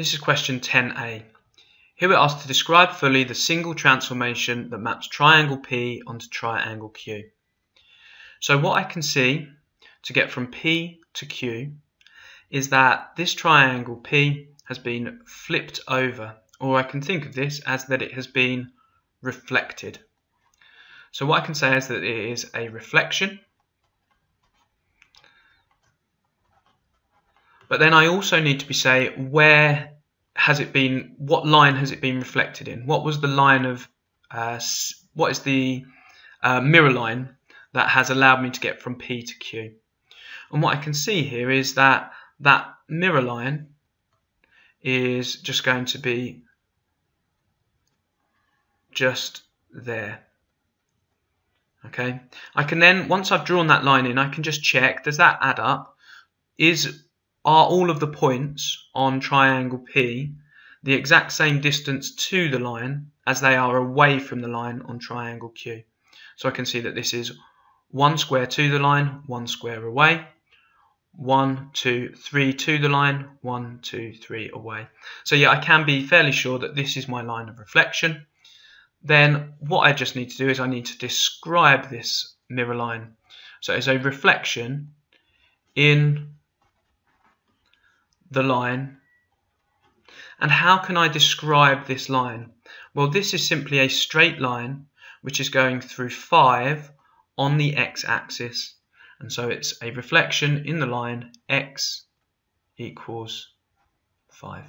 This is question 10a. Here we're asked to describe fully the single transformation that maps triangle P onto triangle Q. So what I can see to get from P to Q is that this triangle P has been flipped over, or I can think of this as that it has been reflected. So what I can say is that it is a reflection But then I also need to be say where has it been, what line has it been reflected in? What was the line of, uh, what is the uh, mirror line that has allowed me to get from P to Q? And what I can see here is that that mirror line is just going to be just there. Okay, I can then, once I've drawn that line in, I can just check, does that add up? Is are all of the points on triangle P the exact same distance to the line as they are away from the line on triangle Q. So I can see that this is one square to the line, one square away, one, two, three to the line, one, two, three away. So yeah, I can be fairly sure that this is my line of reflection. Then what I just need to do is I need to describe this mirror line. So it's a reflection in the line. And how can I describe this line? Well, this is simply a straight line which is going through 5 on the x-axis. And so it's a reflection in the line x equals 5.